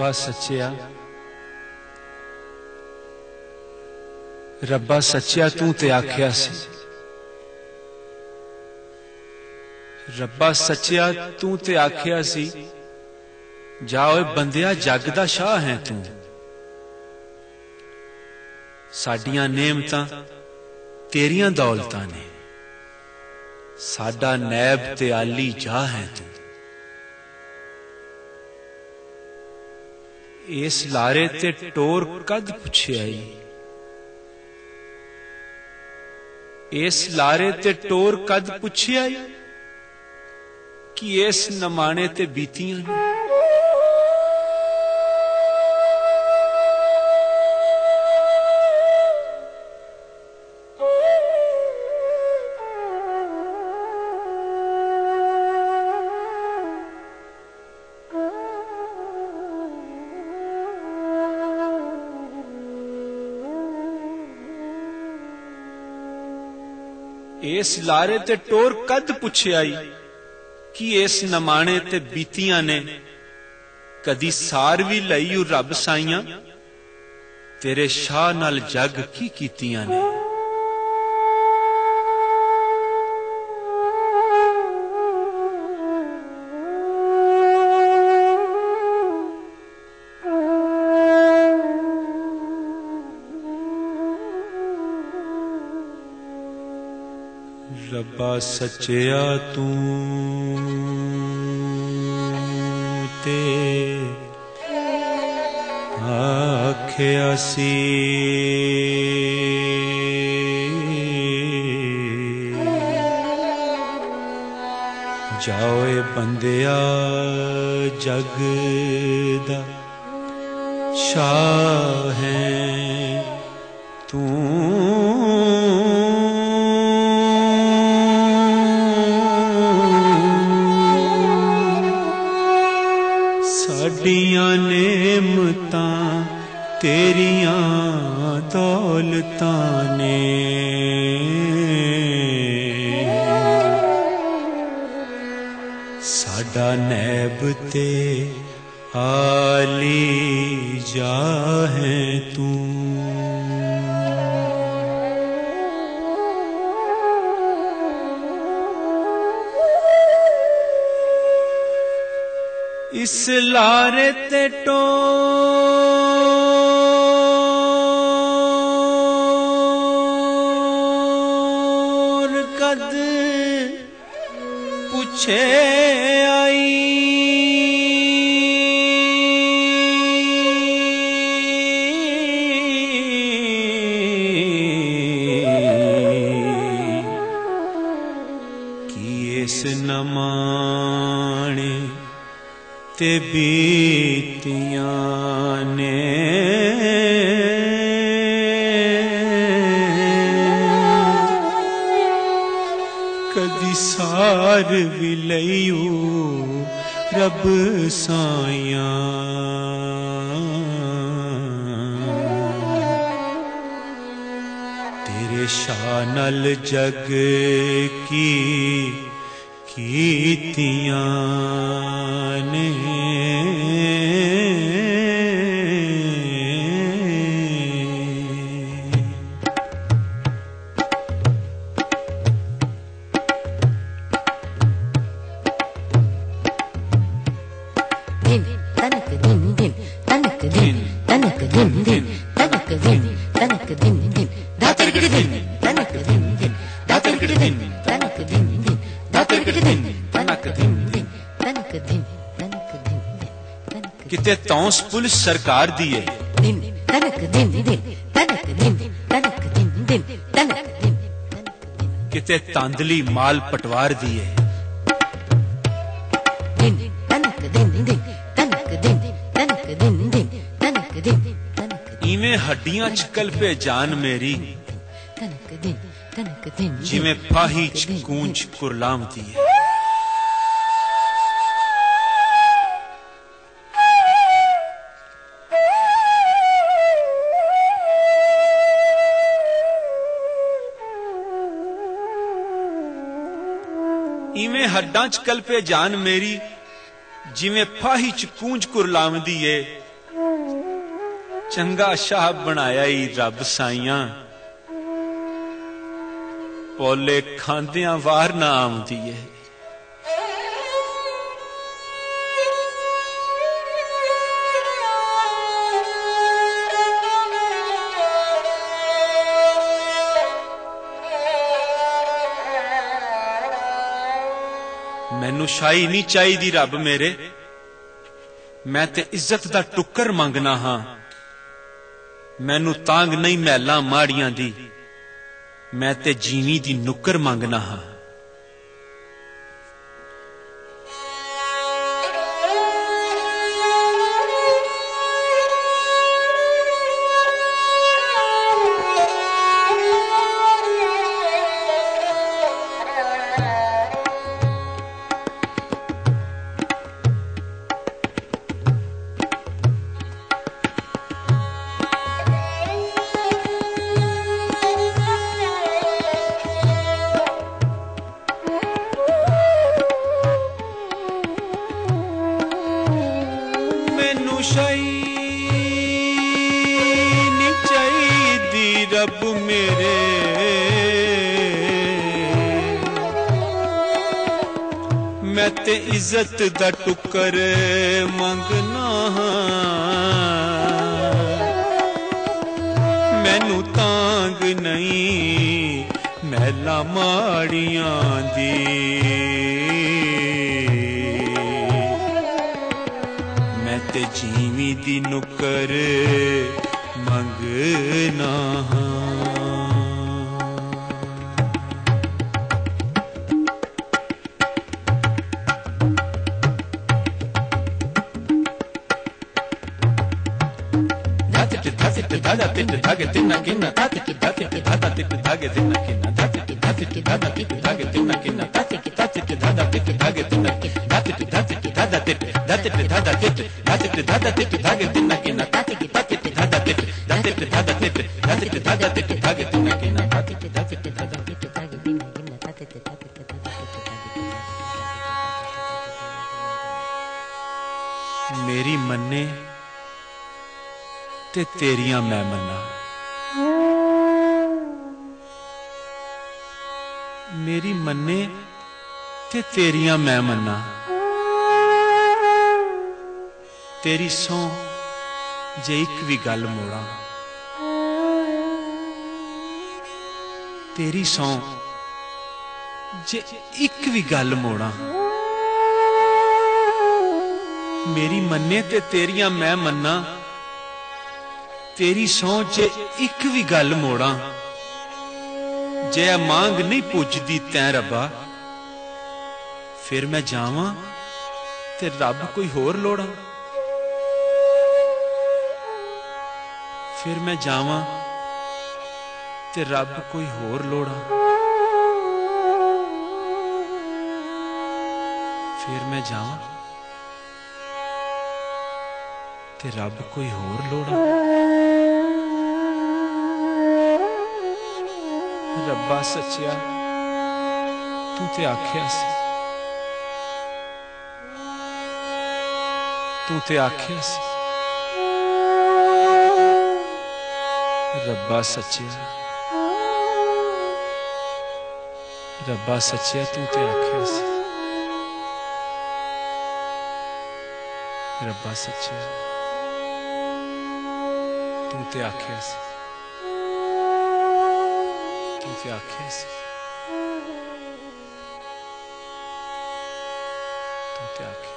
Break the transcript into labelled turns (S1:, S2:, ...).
S1: ਰੱਬਾ ਸੱਚਿਆ। ਰੱਬਾ ਸੱਚਿਆ ਤੂੰ ਤੇ ਆਖਿਆ ਸੀ। ਰੱਬਾ ਸੱਚਿਆ ਤੂੰ ਤੇ ਆਖਿਆ ਸੀ, ਜਾ ਓਏ ਬੰਦਿਆ ਜੱਗ ਦਾ ਸ਼ਾਹ ਹੈ ਤੂੰ। ਸਾਡੀਆਂ ਨੇਮਤਾਂ ਤੇਰੀਆਂ ਦੌਲਤਾਂ ਨੇ। ਸਾਡਾ ਨੈਬ ਤੇ ਆਲੀ ਜਾ ਹੈ ਤੂੰ। ਇਸ ਲਾਰੇ ਤੇ ਟੋਰ ਕਦ ਪੁੱਛਿਆ ਈ ਇਸ ਲਾਰੇ ਤੇ ਟੋਰ ਕਦ ਪੁੱਛਿਆ ਈ ਕਿ ਇਸ ਨਮਾਣੇ ਤੇ ਬੀਤੀਆਂ ਨੇ ਇਸ ਲਾਰੇ ਤੇ ਟੋਰ ਕਦ ਪੁੱਛਿਆ ਈ ਕਿ ਇਸ ਨਮਾਣੇ ਤੇ ਬੀਤੀਆਂ ਨੇ। ਕਦੀ ਸਾਰ ਵੀ ਲਈ ਉਹ ਰੱਬ ਸਾਈਆਂ, ਤੇਰੇ ਸ਼ਾਹ ਨਾਲ ਜੱਗ ਕੀ ਕੀਤੀਆਂ ਨੇ? ਰੱਬਾ ਸੱਚਿਆ ਤੂੰ ਤੇ ਆਖਿਆ ਸੀ। ਜਾਓਏ ਬੰਦਿਆ ਜਗ ਦਾ ਸ਼ਾਹ ਹੈ। ਤੂੰ ਸਾਡੀਆਂ ਨੇਮਤਾਂ ਤੇਰੀਆਂ ਦੌਲਤਾਂ ਨੇ। ਸਾਡਾ ਨੈਬ ਤੇ ਆਲੀ ਜਾ ਹੈ ਤੂੰ। इस लारे ते टो कद पुछे आई। नमाणे ते ने कदी सार भी लइयो रब साया। तेरे शानल जग की ਕੀਤੀਆਂ ਨੇ
S2: din tanak din din tanak din tanak din din tanak din tanak तनक दिन तनक दिन तनक दिन तनक दिन कितने तौस पुल सरकार दिए दिन तनक दिन दिन तनक दिन तनक दिन दिन तनक दिन कितने
S1: तांदली माल पटवार दिए दिन तनक
S2: दिन दिन तनक दिन तनक दिन दिन तनक दिन चकल जान मेरी din tanak din
S1: ਜਿਵੇਂ ਫਾਹੀ 'ਚ ਗੂੰਜ ਕੁਰਲਾਮਦੀ ਏ ਇਵੇਂ ਹੱਡਾਂ 'ਚ ਕਲਪੇ ਜਾਨ ਮੇਰੀ ਜਿਵੇਂ ਫਾਹੀ ਚ ਕੂੰਜ ਕੁਰਲਾਉਂਦੀ ਏ ਚੰਗਾ ਸ਼ਾਹ ਬਣਾਇਆ ਈ ਰੱਬ ਸਾਈਆਂ ਪੋਲੇ ਖਾਂਦਿਆਂ ਵਾਰ ਨਾ ਆਉਂਦੀ ਏ। ਮੈਨੂੰ ਸ਼ਾਈ ਨਹੀਂ ਚਾਹੀਦੀ ਰੱਬ ਮੇਰੇ। ਮੈਂ ਤੇ ਇੱਜ਼ਤ ਦਾ ਟੁੱਕਰ ਮੰਗਣਾ ਹਾਂ। ਮੈਨੂੰ ਤਾਂਗ ਨਹੀਂ ਮਹਿਲਾਂ ਮਾੜੀਆਂ ਦੀ। ਮੈਂ ਤੇ ਜੀਵੀ ਦੀ ਨੁੱਕਰ ਮੰਗਣਾ ਹਾਂ। ਮੈਨੂੰ ਸ਼ਾਈ ਚਾਹੀਦੀ ਰੱਬ ਮੇਰੇ ਮੈਂ ਤੇ ਇੱਜ਼ਤ ਦਾ ਟੁੱਕਰ ਮੰਗਣਾ ਮੈਨੂੰ ਤਾਂਗ ਨਹੀਂ ਮਹਿਲਾ ਮਾੜੀਆਂ ਦੀ ਤੇ ਜੀਵੀ ਦੀ ਨੁਕਰ ਮੰਗਨਾ Dada tit dage tinna kinna, dada tit dage tinna kinna, dada tit dage tinna kinna, dada tit dage tinna kinna, tatip dadatip tatip dadatip dagatip nakina tatip tatip dadatip tatip dadatip tatip dadatip dagatip nakina tatip tatip dadatip dagatip nakina tatip tatip dadatip मेरी मन्ने ते तेरियाँ मैं मन्ना मेरी मन्ने ते तेरियाँ मैं मन्ना ਤੇਰੀ ਸੌ ਜੇ ਇੱਕ ਵੀ ਗੱਲ ਮੋੜਾਂ। ਤੇਰੀ ਸੌ ਜੇ ਇੱਕ ਵੀ ਗੱਲ ਮੋੜਾਂ। ਮੇਰੀ ਮੰਨੇ ਤੇ ਤੇਰੀਆਂ ਮੈਂ ਮੰਨਾ। ਤੇਰੀ ਸਹੁੰ ਜੇ ਇੱਕ ਵੀ ਗੱਲ ਮੋੜਾਂ। ਜੇ ਇਹ ਮੰਗ ਨਹੀਂ ਪੁੱਜਦੀ ਤੈਂ ਰੱਬਾ, ਫਿਰ ਮੈਂ ਜਾਵਾਂ ਤੇ ਰੱਬ ਕੋਈ ਹੋਰ ਲੋੜਾਂ। ਫਿਰ ਮੈਂ ਜਾਵਾਂ ਤੇ ਰੱਬ ਕੋਈ ਹੋਰ ਲੋੜਾਂ ਫਿਰ ਮੈਂ ਜਾਵਾਂ ਤੇ ਰੱਬ ਕੋਈ ਹੋਰ ਲੋੜਾਂ ਰੱਬਾ ਸੱਚਿਆ ਤੂੰ ਤੇ ਆਖਿਆ ਸੀ ਤੂੰ ਤੇ ਆਖਿਆ ਸੀ रब्बा सचिया रब्बा सच्चिया तू तो आख्या रब्बा सच्चिया तू ते आख्या तू ते आख्या तू ते आख्या